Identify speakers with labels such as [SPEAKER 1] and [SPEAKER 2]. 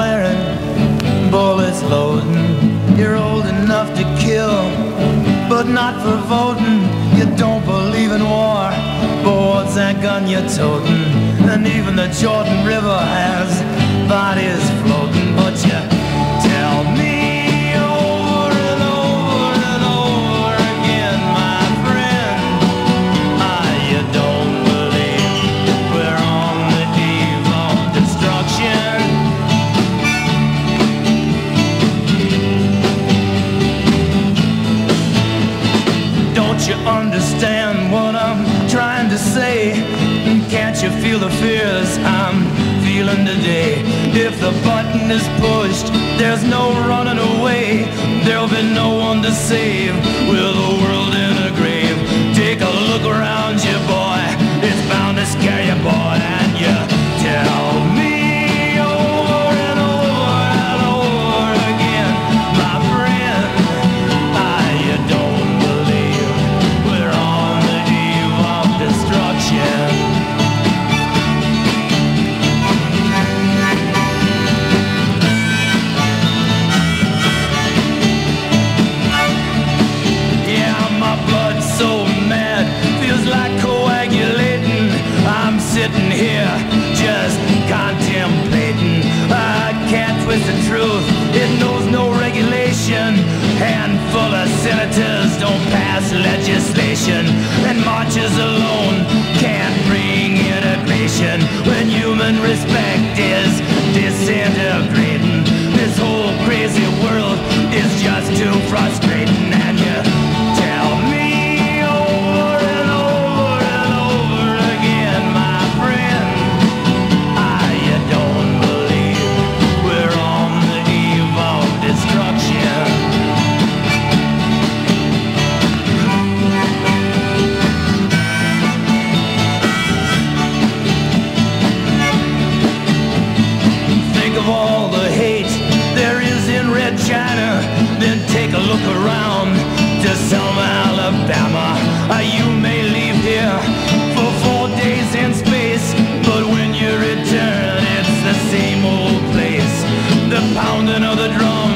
[SPEAKER 1] flaring, bullets loading. You're old enough to kill, but not for voting. You don't believe in war, but what's that gun you're toting? And even the Jordan River has bodies floating, understand what I'm trying to say? Can't you feel the fears I'm feeling today? If the button is pushed, there's no running away. There'll be no one to save with the world like coagulating. I'm sitting here just contemplating. I can't twist the truth, it knows no regulation. Handful of senators don't pass legislation, and pounding of the drums